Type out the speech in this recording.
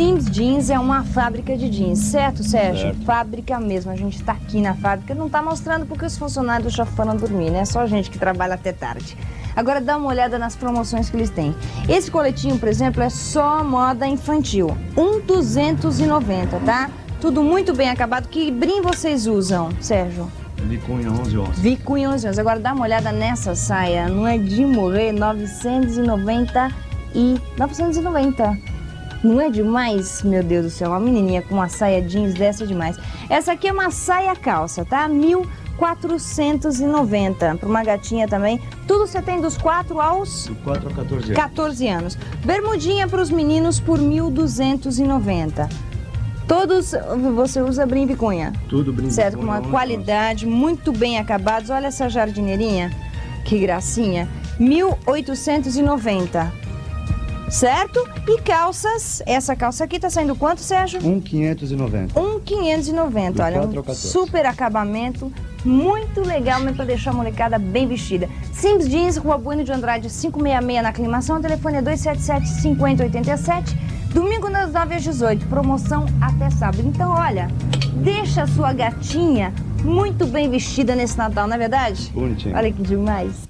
Sims Jeans é uma fábrica de jeans, certo, Sérgio? Certo. Fábrica mesmo. A gente tá aqui na fábrica, não tá mostrando porque os funcionários já foram dormir, né? Só gente que trabalha até tarde. Agora dá uma olhada nas promoções que eles têm. Esse coletinho, por exemplo, é só moda infantil. 1,290, tá? Tudo muito bem acabado. Que brim vocês usam, Sérgio? Vicunha 11 11. Vicunha 11 11. Agora dá uma olhada nessa saia. Não é de morrer, 990 e... 990. Não é demais? Meu Deus do céu, uma menininha com uma saia jeans dessa é demais. Essa aqui é uma saia calça, tá? 1.490. Para uma gatinha também. Tudo você tem dos 4 aos... Do 4 a 14 anos. 14 anos. Bermudinha para os meninos por 1.290. Todos você usa brim vicunha. Tudo brinco. Certo, com uma qualidade, muito bem acabados. Olha essa jardineirinha, que gracinha. 1.890. Certo? E calças, essa calça aqui tá saindo quanto, Sérgio? 1,590. 1.590, Do olha, 4 um ao 14. super acabamento, muito legal mesmo pra deixar a molecada bem vestida. Sims Jeans, Rua Bueno de Andrade, 566 na aclimação, o telefone é 277-5087, domingo das 9 às 18, promoção até sábado. Então, olha, deixa a sua gatinha muito bem vestida nesse Natal, não é verdade? Bonitinho. Olha que demais.